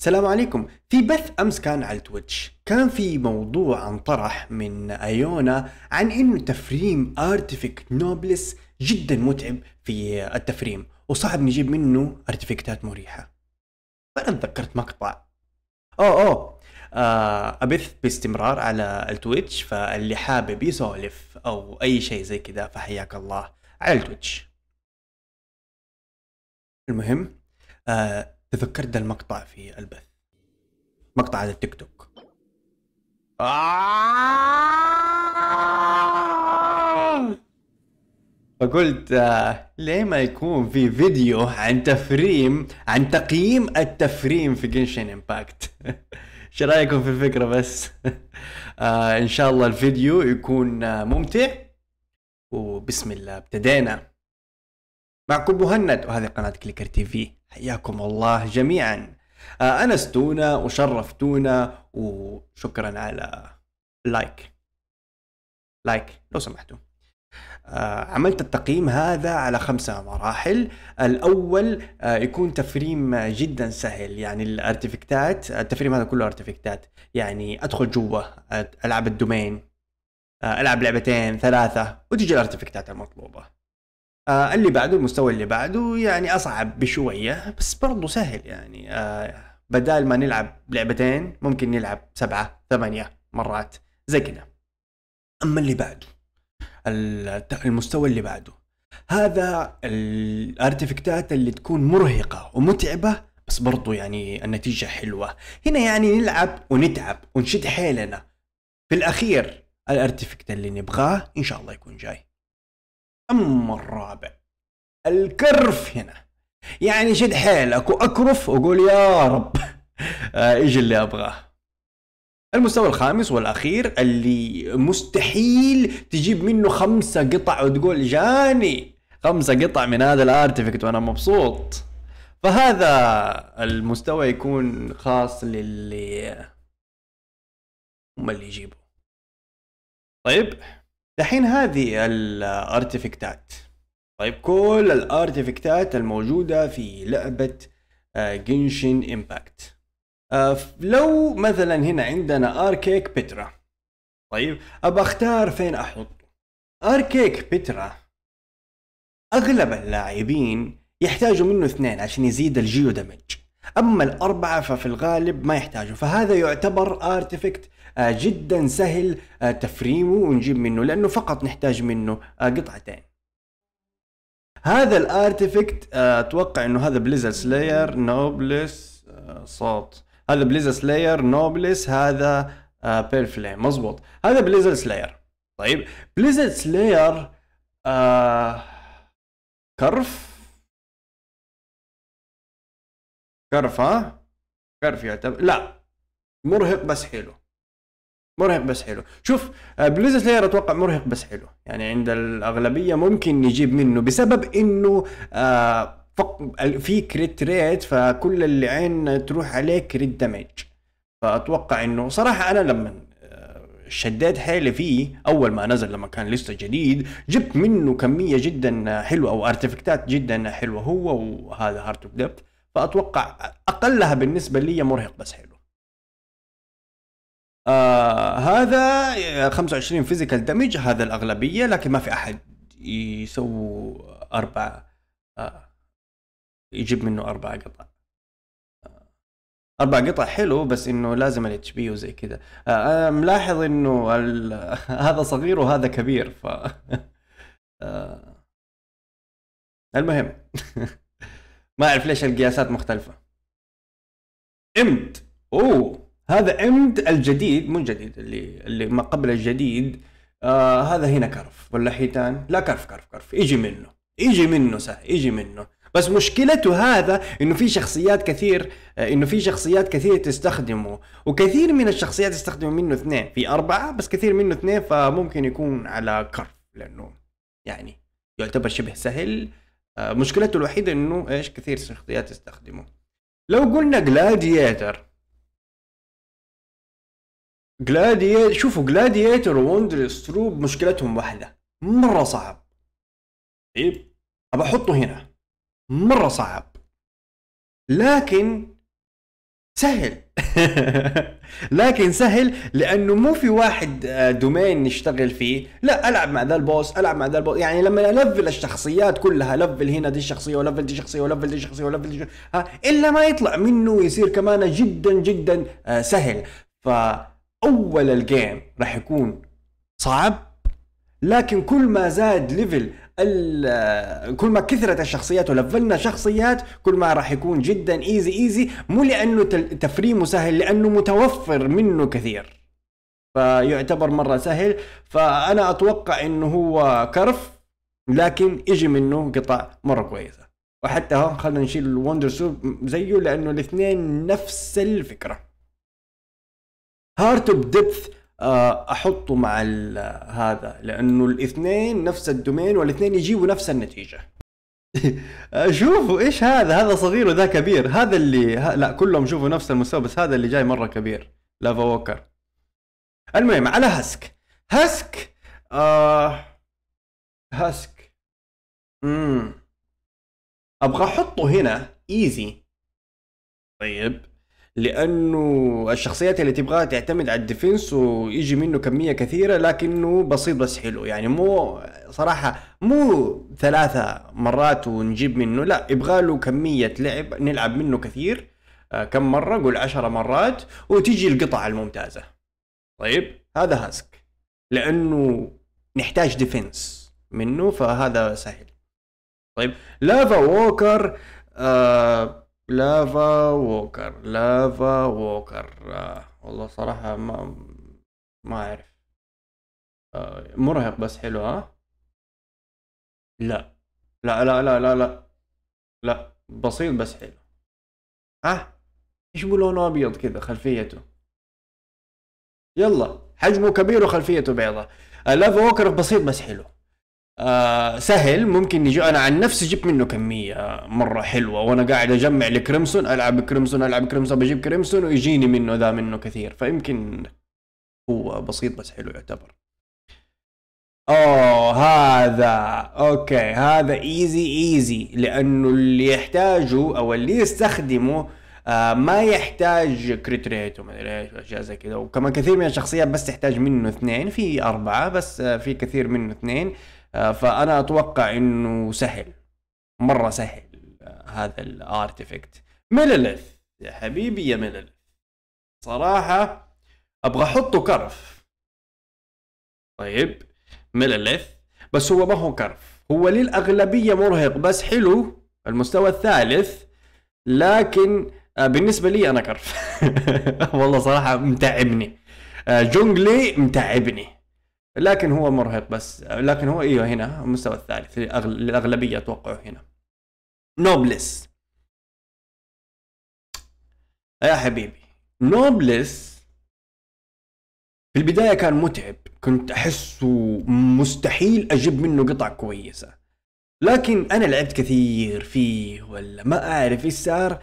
السلام عليكم. في بث أمس كان على Twitch. كان في موضوع انطرح من أيونا عن إنه تفريم artifact Noblesse جدا متعب في التفريم وصعب نجيب منه ارتفكتات مريحة. فانا تذكرت مقطع. أوه أوه. آه أبث باستمرار على ال Twitch فاللي حابب يسولف أو أي شيء زي كذا فحياك الله. على ال Twitch. المهم آه تذكرت ده المقطع في البث. مقطع على التيك توك. فقلت آه ليه ما يكون في فيديو عن تفريم عن تقييم التفريم في Genshin Impact إيش رأيكم في الفكرة بس؟ آه إن شاء الله الفيديو يكون آه ممتع. وبسم الله ابتدينا. معكم مهند وهذه قناة Clicker TV. حياكم الله جميعا. آه أنستونا وشرفتونا وشكرا على like. like لو سمحتوا آه عملت التقييم هذا على خمسة مراحل. الأول آه يكون تفريم جدا سهل يعني الأرتفكتات التفريم هذا كله أرتفكتات. يعني أدخل جوا ألعب الدومين ألعب لعبتين ثلاثة وتجي الأرتفكتات المطلوبة. آه اللي بعده المستوى اللي بعده يعني أصعب بشوية بس برضو سهل يعني. آه بدال ما نلعب لعبتين ممكن نلعب سبعة ثمانية مرات زي كذا. أما اللي بعده المستوى اللي بعده. هذا الارتفكتات اللي تكون مرهقة ومتعبة بس برضو يعني النتيجة حلوة. هنا يعني نلعب ونتعب ونشد حيلنا. في الأخير الارتفكت اللي نبغاه إن شاء الله يكون جاي. أما الرابع. الكرف هنا. يعني شد حيلك وأكرف وقول يا رب. إيش اللي أبغاه؟ المستوى الخامس والأخير اللي مستحيل تجيب منه خمسة قطع وتقول جاني خمسة قطع من هذا الأرتفكت وأنا مبسوط. فهذا المستوى يكون خاص للي هم اللي يجيبوا طيب؟ دحين هذه الارتفكتات طيب كل الارتفكتات الموجودة في لعبة Genshin Impact آه لو مثلا هنا عندنا Archaic Petra طيب ابى أختار فين احطه Archaic Petra أغلب اللاعبين يحتاجوا منه اثنين عشان يزيد ال Geo damage أما الأربعة ففي الغالب ما يحتاجوا. فهذا يعتبر artifact آه جدا سهل آه تفريمه ونجيب منه لأنه فقط نحتاج منه آه قطعتين. هذا ال artifact أتوقع إنه هذا Blizzard Strayer Noblesse صوت. هذا Blizzard Strayer Noblesse هذا آه Pale Flame مظبوط. هذا Blizzard Strayer طيب. Blizzard Strayer آه كرف. كرف ها؟ كرف يعتبر. لا. مرهق بس حلو. مرهق بس حلو. شوف Blizzard Strayer أتوقع مرهق بس حلو. يعني عند الأغلبية ممكن نجيب منه بسبب إنه آه في crit rate فكل اللي عين تروح عليه crit damage فأتوقع إنه صراحة أنا لما شديت حيلي فيه أول ما نزل لما كان لسه جديد جبت منه كمية جدا حلوة أو ارتفكتات جدا حلوة هو وهذا Heart of Depth فأتوقع أقلها بالنسبة لي مرهق بس حلو. آه هذا 25 physical damage هذا الأغلبية لكن ما في أحد يسوي أربع آه يجيب منه أربع قطع. أربع قطع حلو بس إنه لازم الاتش بي وزي كذا. أنا ملاحظ إنه. هذا صغير وهذا كبير ف المهم ما أعرف ليش القياسات مختلفة. امد أوه. هذا امد الجديد مو جديد اللي اللي ما قبل الجديد آه هذا هنا كرف ولا حيتان؟ لا كرف كرف كرف. يجي منه يجي منه سهل يجي منه. بس مشكلته هذا إنه في شخصيات كثير إنه في شخصيات كثير تستخدمه وكثير من الشخصيات يستخدموا منه اثنين. في أربعة بس كثير منه اثنين فممكن يكون على كرف لأنه يعني يعتبر شبه سهل. مشكلته الوحيدة إنه إيش؟ كثير شخصيات يستخدمه لو قلنا Gladiator Gladiator شوفوا Gladiator و Wanderer's Troupe مشكلتهم واحدة. مرة صعب. طيب. أبى أحطه هنا. مرة صعب. لكن سهل. لكن سهل لأنه مو في واحد آه، domain نشتغل فيه. لا ألعب مع ذا ال boss ألعب مع ذا ال boss. يعني لما ألفل الشخصيات كلها لفل هنا دي الشخصية ولفل دي شخصيه ولفل دي شخصيه ولفل دي ها إلا ما يطلع منه يصير كمان جدا جدا آه، سهل. فاول ال game راح يكون صعب لكن كل ما زاد level كل ما كثرت الشخصيات ولفلنا شخصيات كل ما راح يكون جدا easy easy مو لأنه تفريمه سهل لأنه متوفر منه كثير. فيعتبر مرة سهل. فأنا أتوقع إنه هو كرف لكن يجي منه قطع مرة كويسة. وحتى ها خلينا نشيل ال Wanderer's Troupe زيه لأنه الاثنين نفس الفكرة. Heart of Depth آه، أحطه مع هذا لأنه الاثنين نفس ال domain والاثنين يجيبوا نفس النتيجة. شوفوا إيش هذا هذا صغير وذا كبير. هذا اللي ها لا كلهم شوفوا نفس المستوى بس هذا اللي جاي مرة كبير. Lavawalker. المهم على Husk Husk آه Husk امم أبغى أحطه هنا. easy. طيب. لأنه الشخصيات اللي تبغاها تعتمد على ال defense ويجي منه كمية كثيرة لكنه بسيط بس حلو. يعني مو صراحة مو ثلاثة مرات ونجيب منه لا يبغى له كمية لعب نلعب منه كثير آه كم مرة؟ قول عشرة مرات وتيجي القطع الممتازة. طيب؟ هذا Husk. لأنه نحتاج defense منه فهذا سهل. طيب؟ Lavawalker آه Lavawalker Lavawalker آه والله صراحة ما ما أعرف. آه مرهق بس حلو ها؟ لا. لا لا لا لا لا. لا بسيط بس حلو. ها؟ إيش لونه أبيض كذا؟ خلفيته. يلا. حجمه كبير وخلفيته بيضاء آه، Lavawalker بسيط بس حلو. آه سهل. ممكن نجي أنا عن نفسي جبت منه كمية مرة حلوة. وأنا قاعد أجمع ل Crimson ألعب Crimson ألعب Crimson بجيب كريمسون ويجيني منه ذا منه كثير. فيمكن هو بسيط بس حلو يعتبر. أوه هذا okay هذا easy easy لأنه اللي يحتاجه أو اللي يستخدمه آه ما يحتاج crit rate وما أدري إيش وأشياء زي كذا. وكمان كثير من الشخصيات بس تحتاج منه اثنين. في أربعة بس آه في كثير منه اثنين. آه، فأنا أتوقع إنه سهل مرة سهل آه، هذا الارتفكت ميليليث يا حبيبي يا ميليليث صراحة أبغى أحطه كرف. طيب ميليليث بس هو ما هو كرف. هو للأغلبية مرهق بس حلو المستوى الثالث. لكن آه، بالنسبة لي أنا كرف. والله صراحة متعبني. جونجلي متعبني. لكن هو مرهق بس لكن هو إيوه هنا المستوى الثالث للاغلبيه أتوقع هنا. Noblesse يا حبيبي Noblesse في البداية كان متعب كنت أحسه مستحيل أجيب منه قطع كويسة. لكن أنا لعبت كثير فيه ولا ما أعرف إيش صار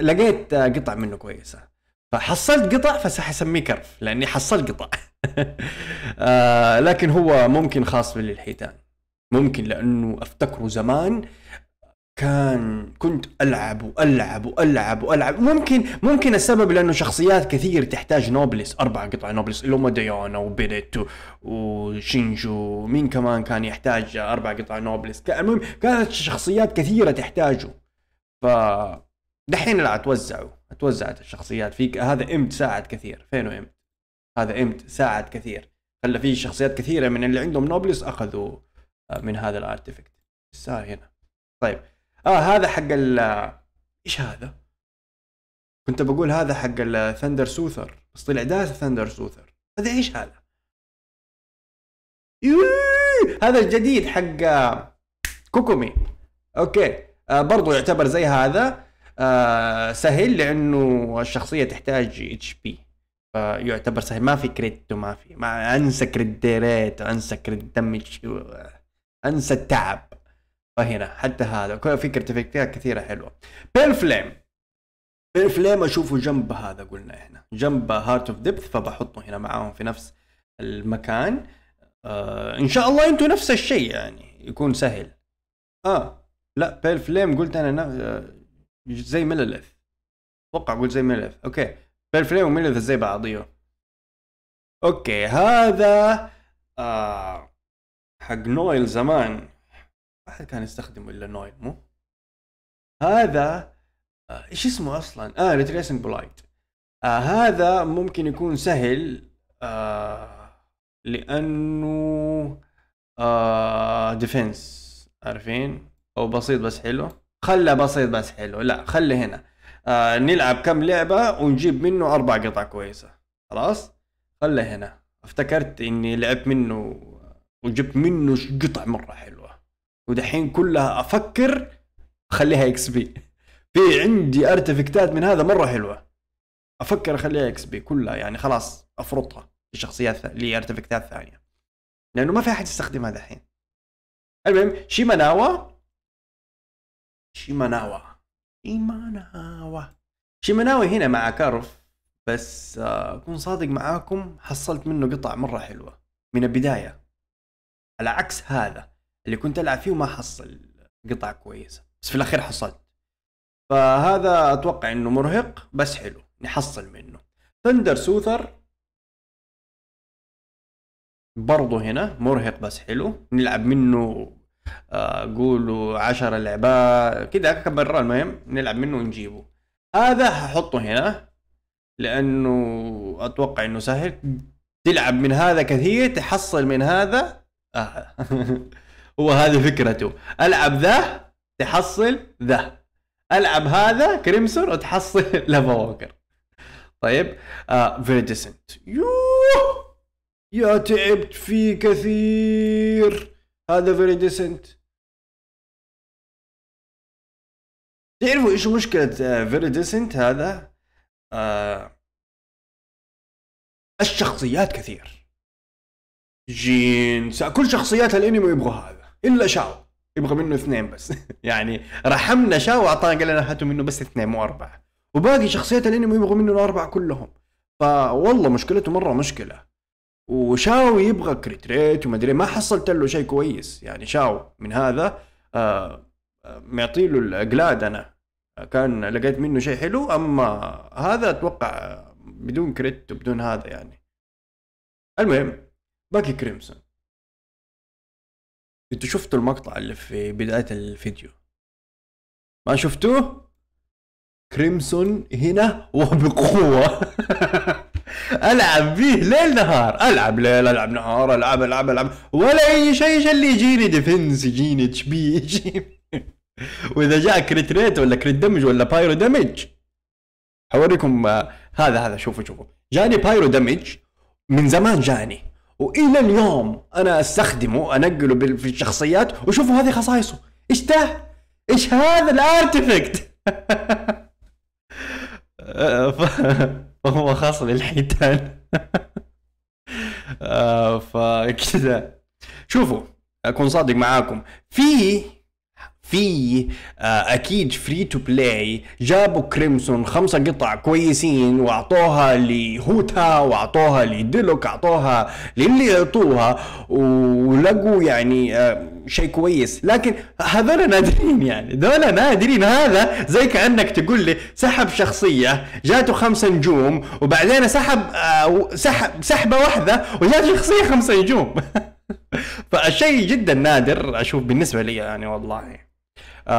لقيت قطع منه كويسة. فحصلت قطع فحسميه كرف لأني حصلت قطع. آه لكن هو ممكن خاص بالحيتان. ممكن لأنه أفتكره زمان كان كنت ألعب وألعب وألعب وألعب. ممكن ممكن السبب لأنه شخصيات كثير تحتاج Noblesse أربع قطع Noblesse اللي هم ديونا وبينيت وشينجو مين كمان كان يحتاج أربع قطع Noblesse المهم كانت شخصيات كثيرة تحتاجه. ف دحين لا توزعوا توزعت الشخصيات. فيك هذا إمت ساعد كثير. فينه إمت؟ هذا إمت ساعد كثير. خلى في شخصيات كثيرة من اللي عندهم Noblesse أخذوا آه، من هذا ال artifact صار هنا؟ طيب. آه هذا حق ال إيش هذا؟ كنت بقول هذا حق ال Thundersoother بس طلع داس Thundersoother هذا إيش هذا؟ هذا الجديد حق كوكومي okay آه برضو يعتبر زي هذا آه سهل لأنه الشخصية تحتاج HP فيعتبر سهل. ما في crit وما في ما أنسى crit rate أنسى crit damage أنسى التعب. فهنا حتى هذا. في artifact ات كثيرة حلوة. Pale Flame Pale Flame أشوفه جنب هذا قلنا إحنا. جنب Heart of Depth فبحطه هنا معاهم في نفس المكان. آه إن شاء الله أنتم نفس الشيء يعني. يكون سهل. آه لا Pale Flame قلت أنا زي Millelith أتوقع أقول زي Millelith okay. Pale Flame و Millelith زي بعضيهم okay. هذا آه حق نويل زمان. ما حد كان يستخدمه إلا نويل مو؟ هذا آه، إيش اسمه أصلا؟ آه Retracing Bolide آه هذا ممكن يكون سهل آه لأنه آه ديفنس عارفين؟ أو بسيط بس حلو. خلى بسيط بس حلو. لا خلي هنا. آه نلعب كم لعبة ونجيب منه أربع قطع كويسة. خلاص؟ خلي هنا. افتكرت إني لعبت منه وجبت منه قطع مرة حلوة. ودحين كلها أفكر أخليها XP. في عندي artifact ات من هذا مرة حلوة. أفكر أخليها XP كلها يعني خلاص أفرطها لشخصيات لي artifact ات ثانية. لأنه ما في أحد يستخدمها دحين. المهم Shimenawa Shimenawa. Shimenawa. Shimenawa هنا مع كرف بس آه، أكون صادق معاكم حصلت منه قطع مرة حلوة. من البداية. على عكس هذا اللي كنت ألعب فيه وما حصل قطع كويسة. بس في الأخير حصلت. فهذا أتوقع إنه مرهق بس حلو. نحصل منه. ثندر سوثر. برضه هنا مرهق بس حلو. نلعب منه قولوا عشرة لعبات كذا كم مرة المهم نلعب منه ونجيبه. هذا هحطه هنا لأنه أتوقع إنه سهل. تلعب من هذا كثير تحصل من هذا. آه. هو هذه فكرته. ألعب ذا تحصل ذا. ألعب هذا Crimson وتحصل Lavawalker. طيب آه Viridescent يوه! يا تعبت فيه كثير. هذا Viridescent تعرفوا إيش مشكلة Viridescent هذا؟ آه الشخصيات كثير. جين كل شخصيات الانمي يبغوا هذا. الا شاو يبغى منه اثنين بس. يعني رحمنا شاو وأعطانا قال لنا هاتوا منه بس اثنين مو أربعة. وباقي شخصيات الانمي يبغوا منه الأربعة كلهم. فوالله مشكلته مرة مشكلة. وشاو يبغى كريت ريت وما أدري ما حصلت له شيء كويس. يعني شاو من هذا آه, آه، معطي له الأقلاد أنا. كان لقيت منه شيء حلو أما هذا أتوقع بدون crit وبدون هذا يعني. المهم باقي Crimson. أنتوا شفتوا المقطع اللي في بداية الفيديو؟ ما شفتوه؟ Crimson هنا وبقوة ألعب فيه ليل نهار. ألعب ليل ألعب نهار ألعب ألعب ألعب. ولا أي شيء اللي يجيني defense يجيني HP يجيني وإذا جاء crit rate ولا crit damage ولا Pyro damage حوريكم هذا هذا شوفوا شوفوا. جاني Pyro damage من زمان جاني. وإلى اليوم أنا أستخدمه أنقله في الشخصيات. وشوفوا هذه خصائصه. إيش ده؟ إيش هذا ال artifact؟ فهو خاص بالحيتان. آه، فكذا شوفوا أكون صادق معاكم. في في آه، أكيد free to play جابوا Crimson خمسة قطع كويسين وأعطوها لهوتاو وأعطوها لديلوك أعطوها للي يعطوها ولقوا يعني آه، شيء كويس. لكن هذول نادرين يعني. دول نادرين. هذا زي كأنك تقول لي سحب شخصية جاته خمسة نجوم وبعدين سحب آه، سحب سحبة واحدة وجاته شخصية خمسة نجوم. فالشيء جدا نادر أشوف بالنسبة لي يعني والله.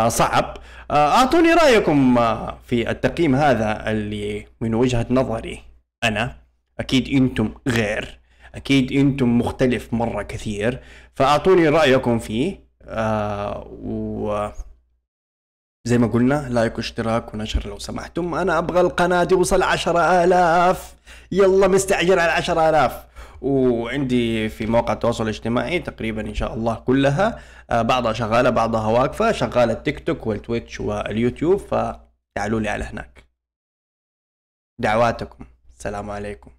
صعب. آه، أعطوني رأيكم آه، في التقييم هذا اللي من وجهة نظري أنا. أكيد أنتم غير. أكيد أنتم مختلف مرة كثير. فأعطوني رأيكم فيه. و زي ما قلنا لايك واشتراك ونشر لو سمحتم. أنا أبغى القناة توصل عشرة آلاف. يلا مستعجل على عشرة آلاف. وعندي في مواقع التواصل الاجتماعي تقريبا إن شاء الله كلها. آه، بعضها شغالة بعضها واقفة. شغالة التيك توك والتويتش واليوتيوب فتعالوا لي على هناك. دعواتكم. السلام عليكم.